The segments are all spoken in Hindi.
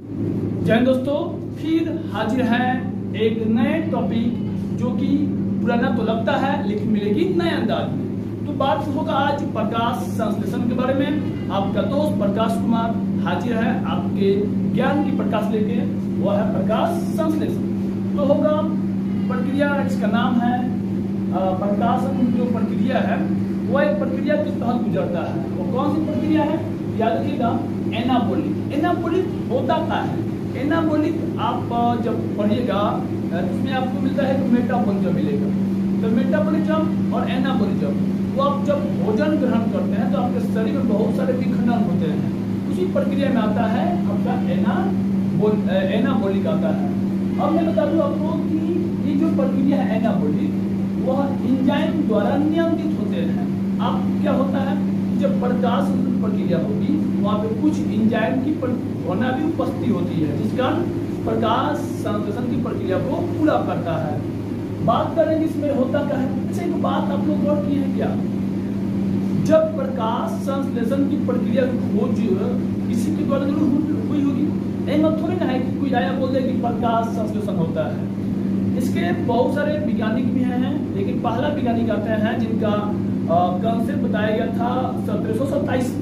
जय दोस्तों, फिर हाजिर है एक नए टॉपिक जो कि पुराना तो लगता है, लेकिन मिलेगी नए अंदाज में। तो बात होगा आज प्रकाश संश्लेषण के बारे में। आपका दोस्त प्रकाश कुमार हाजिर है आपके ज्ञान की प्रकाश लेके। वह है प्रकाश संश्लेषण। तो होगा प्रक्रिया, इसका नाम है प्रकाशन जो प्रक्रिया है, वह एक प्रक्रिया के तहत गुजरता है? वो कौन सी प्रक्रिया है? याद रखिएगा एनाबोलिक एनाबोलिक होता क्या है एनाबोलिक आप जब पढ़िएगा उसमें आपको मिलता है मेटाबोलिज्म मिलेगा। तो मेटाबोलिज्म और एनाबोलिज्म, वो आप जब भोजन ग्रहण करते हैं तो आपके शरीर में बहुत सारे विखंडन होते हैं। उसी प्रक्रिया में आता है आपका एना एनाबोलिक आता है। अब मैं बता दूँ आपको कि ये जो प्रक्रिया है एनाबोलिक, वह इंजाइम द्वारा नियंत्रित होते हैं। आप, क्या होता है जब प्रकाश प्रक्रिया होगी, वहाँ पे कुछ इंजाइम की होना भी उपस्थिति होती है, जिस कारण प्रकाश संश्लेषण की प्रक्रिया को पूरा करता है। बात करेंगे इसमें होता क्या है? अच्छा एक बात आप लोग गौर किए हैं क्या? जब प्रकाश संश्लेषण की प्रक्रिया की खोज किसी के द्वारा ज़रूर हुई होगी ऐसा थोड़ी ना है कि कोई आया बोल दे कि प्रकाश संश्लेषण होता है। इसके बहुत सारे वैज्ञानिक भी हैं, लेकिन पहला वैज्ञानिक आते हैं जिनका कंसेप्ट बताया गया था, सत्रह सौ सत्ताईस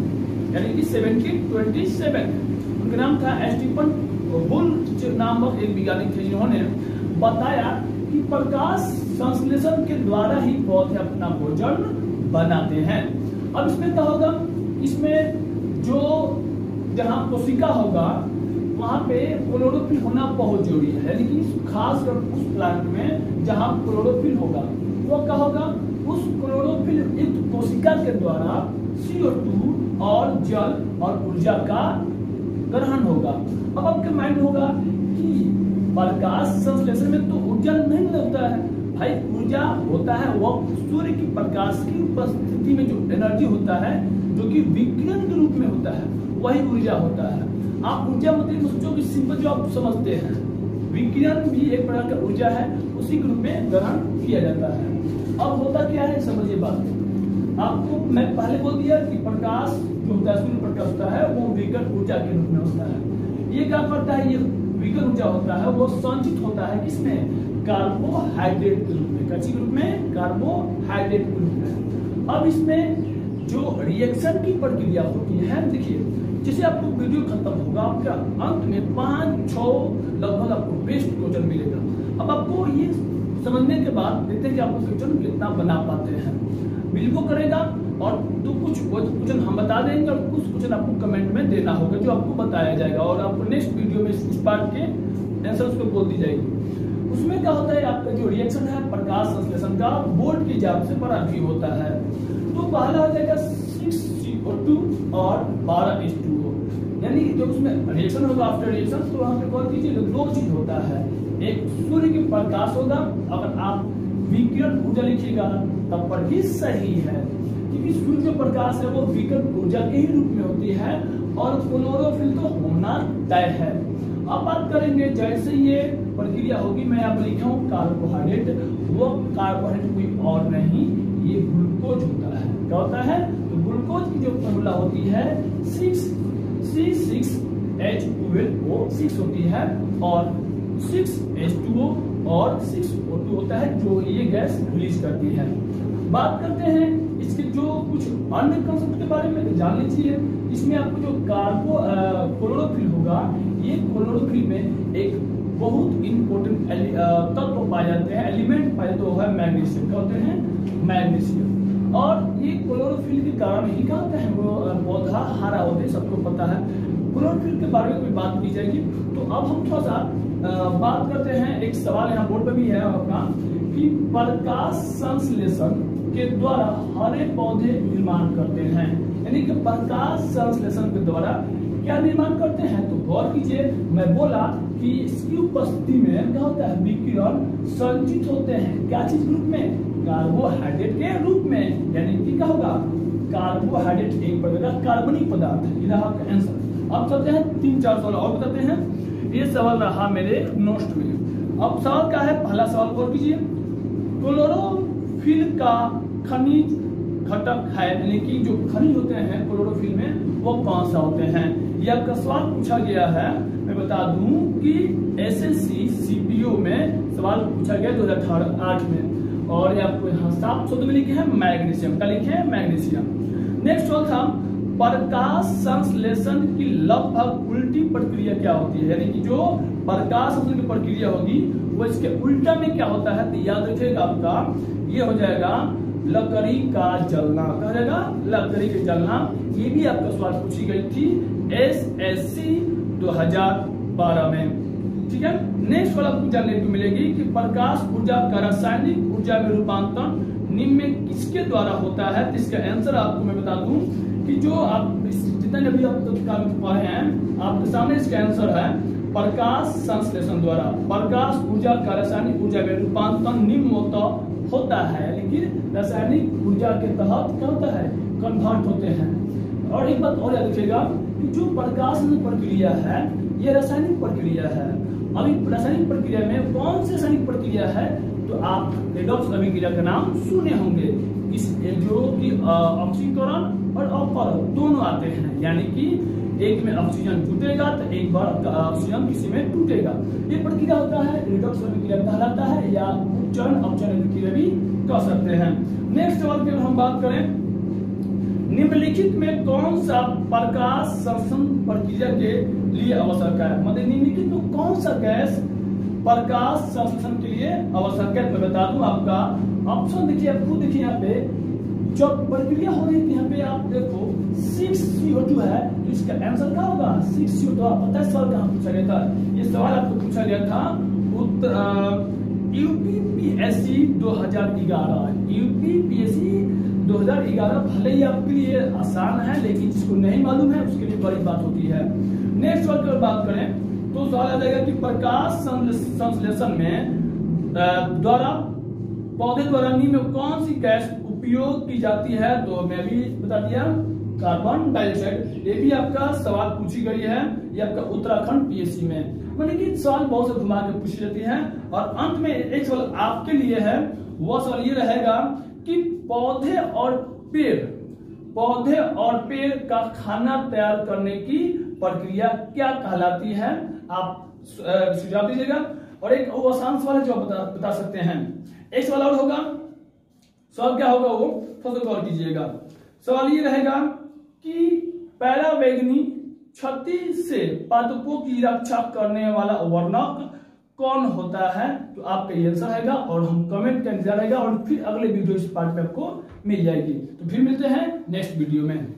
यानी कि सेवनटीन ट्वेंटी सेवन उनका नाम था एस्टीपन बुल नामक एक वैज्ञानिक थे जिन्होंने बताया कि प्रकाश संश्लेषण के द्वारा ही पौधे अपना भोजन बनाते हैं। अब इसमें क्या होगा? इसमें जो जहाँ कोशिका होगा, वहाँ पे क्लोरोफिल होना बहुत ज़रूरी है। यानी कि खास कर उस प्लांट में जहाँ क्लोरोफिल होगा, वो क्या होगा? उस क्लोरोफिल युक्त कोशिका के द्वारा CO2 और जल और ऊर्जा का ग्रहण होगा। अब आपके माइंड होगा कि प्रकाश संश्लेषण में तो ऊर्जा नहीं लगता है। भाई, ऊर्जा होता है वह सूर्य की प्रकाश की उपस्थिति में जो एनर्जी होता है, जो कि विकिरण के रूप में होता है, वही ऊर्जा होता है। आप ऊर्जा मतलब सोचो कि सिंपल जो आप समझते हैं। विकिरण भी एक प्रकार का ऊर्जा है, उसी के रूप में ग्रहण किया जाता है। अब होता क्या है, समझिए बात। आपको मैं पहले बोल दिया कि प्रकाश जो होता है सूर्य प्रकाश होता है, वो विकट ऊर्जा के रूप में होता है। ये क्या करता है? ये विकट ऊर्जा होता है, वो संचित होता है किसमें? कार्बोहाइड्रेट के रूप में, कच्ची रूप में? कार्बोहाइड्रेट के रूप में। अब इसमें जो रिएक्शन की प्रक्रिया होती है, देखिए, जैसे आपको वीडियो खत्म होगा, आपका अंत में पाँच छः लगभग आपको बेस्ट क्वेश्चन मिलेगा। अब आपको ये समझने के बाद देखते हैं कि आपको क्वेश्चन कितना बना पाते हैं। बिल्कुल करेगा और तो कुछ क्वेश्चन हम बता देंगे और कुछ क्वेश्चन आपको कमेंट में देना होगा जो आपको बताया जाएगा और आपको नेक्स्ट वीडियो में इस पार्ट के आंसर उसको बोल दी जाएगी। उसमें क्या होता है, आपका जो रिएक्शन है, प्रकाश संश्लेषण का बोर्ड के हिसाब से बड़ा भी होता है। तो पहला हो जाएगा सिक्स टू और बारह एच टू यानी जब उसमें रिएक्शन होगा आफ्टर रिएक्शन तो वहाँ पे कौन कीजिए दो चीज़ होता है। एक सूर्य के प्रकाश होगा, अगर आप विकिरण ऊर्जा लिखिएगा तब पर भी सही है। क्योंकि सूर्य जो प्रकाश है वो विकिरण ऊर्जा के ही रूप में होती है और क्लोरोफिल तो होना तय है। अब बात करेंगे, जैसे ये प्रक्रिया होगी, मैं यहाँ पर लिखा हूँ कार्बोहाइड्रेट वो कार्बोहाइड्रेट कोई और नहीं, ये ग्लूकोज होता है। क्या होता है? तो ग्लूकोज की जो फॉर्मूला होती है six C six H O six होती है और सिक्स एच टू ओ और सिक्स ओ टू होता है, जो ये गैस रिलीज़ करती है। बात करते हैं इसके जो कुछ अन्य कंसेप्ट के बारे में तो जान लीजिए। इसमें आपको जो कार्बो क्लोरोफिल होगा, ये क्लोरोफिल में एक बहुत इंपॉर्टेंट तत्व पाए जाते हैं। एलिमेंट पाए जाते हैं मैग्नीशियम क्या होते हैं मैग्नीशियम। और ये क्लोरोफिल के कारण ही क्या होता है पौधा हरा होते सबको पता है। के बारे में कोई बात की जाएगी। तो अब हम थोड़ा सा बात करते हैं। एक सवाल यहाँ बोर्ड पे भी है आपका कि प्रकाश संश्लेषण के द्वारा हरे पौधे निर्माण करते हैं। यानी कि प्रकाश संश्लेषण के द्वारा क्या निर्माण करते हैं? तो गौर कीजिए, मैं बोला कि इसकी उपस्थिति में क्या होता है? विकिरण संचित होते हैं। क्या चीज़ रूप में? कार्बोहाइड्रेट के रूप में। यानी कि क्या होगा? कार्बोहाइड्रेट एक प्रकार का कार्बनिक पदार्थ है। आपका आंसर। अब चलते हैं तीन चार सवाल और बताते हैं। ये सवाल रहा मेरे नोट में। अब सवाल क्या है? पहला सवाल गौर कीजिए। क्लोरोफिल का खनिज घटक है, यानी कि जो खनिज होते हैं क्लोरोफिल में, वो कौन सा होते हैं? ये आपका सवाल पूछा गया है। मैं बता दूँ कि एसएससी सीपीओ में सवाल पूछा गया दो हज़ार आठ में। और ये आपको यहाँ सात शब्द में लिखे हैं, मैग्नीशियम क्या लिखे हैं, मैग्नीशियम। नेक्स्ट सवाल था प्रकाश संश्लेषण की लगभग उल्टी प्रक्रिया क्या होती है? यानी कि जो प्रकाश संश्लेषण की प्रक्रिया होगी, वो इसके उल्टा में क्या होता है? तो याद रखिएगा आपका, ये हो जाएगा लकड़ी का जलना। कहा जाएगा लकड़ी के जलना। ये भी आपका सवाल पूछी गई थी एस एस सी दो हज़ार बारह में। ठीक है? नेक्स्ट वाला जानने को मिलेगी कि प्रकाश ऊर्जा का रासायनिक ऊर्जा में रूपांतरण निम्न किसके द्वारा होता है? तो इसका आंसर आपको मैं बता दूँ। कि जो आप जितने भी आप तत्काल में पढ़े हैं, आपके सामने इसका आंसर है, प्रकाश संश्लेषण द्वारा। प्रकाश ऊर्जा का रासायनिक ऊर्जा में रूपांतरण निम्न होता होता है, लेकिन रासायनिक ऊर्जा के तहत क्या होता है? कन्वर्ट होते हैं। और एक बात और याद रखिएगा कि जो प्रकाश प्रक्रिया है, ये रासायनिक प्रक्रिया है। अभी रासायनिक प्रक्रिया में कौन सी रासायनिक प्रक्रिया है? तो आप रेडॉक्स अभिक्रिया का नाम सुने होंगे। इस जो कि ऑक्सीकरण और अपरण दोनों आते हैं। यानी कि एक में ऑक्सीजन टूटेगा तो एक बार ऑक्सीजन किसी में टूटेगा। ये प्रक्रिया होता है रिडॉक्स अभिक्रिया कहलाता है, या उच्चरण अपचरण अभिक्रिया भी कह सकते हैं। नेक्स्ट सवाल की हम बात करें, निम्नलिखित में कौन सा प्रकाश संश्लेषण प्रक्रिया के लिए आवश्यक है? मतलब निम्नलिखित में कौन सा गैस प्रकाश संश्लेषण के लिए आवश्यक है? मैं बता दूँ आपका ऑप्शन देखिए आपको देखिए यहाँ पे, जब प्रक्रिया हो रही है यहाँ पे, आप देखो सिक्स सीओ टू है तो इसका आंसर क्या होगा? सिक्स सीओ टू आप पता है सवाल कहाँ पूछा गया था? ये सवाल आपको पूछा गया था, उत्तर यूपीपीएससी 2011 यूपीपीएससी 2011 भले ही आपके लिए आसान है, लेकिन जिसको नहीं मालूम है, उसके लिए बड़ी बात होती है। नेक्स्ट सवाल की बात करें तो सवाल आ जाएगा कि प्रकाश संश्लेषण में द्वारा पौधे नीम में कौन सी गैस उपयोग की जाती है? तो मैं भी बता दिया कार्बन डाइऑक्साइड ये भी आपका सवाल पूछी गई है ये आपका उत्तराखंड पीएससी में। मैंने कि सवाल बहुत से घुमा के पूछी जाती है और अंत में एक सवाल आपके लिए है वह सवाल ये रहेगा कि पौधे और पेड़ पौधे और पेड़ का खाना तैयार करने की प्रक्रिया क्या कहलाती है? आप सुझाव दीजिएगा। और एक आसान सवाल है जो आप बता, बता सकते हैं। एक सवाल और होगा? सवाल क्या होगा वो? फ़र्स्ट गौर कीजिएगा। सवाल ये रहेगा कि पैरावेगनी क्षति से पादपों की रक्षा करने वाला वर्णक कौन होता है? तो आपका ये आंसर रहेगा और हम कमेंट का इंतज़ार रहेगा और फिर अगले वीडियो इस पार्ट में आपको मिल जाएगी। तो फिर मिलते हैं नेक्स्ट वीडियो में।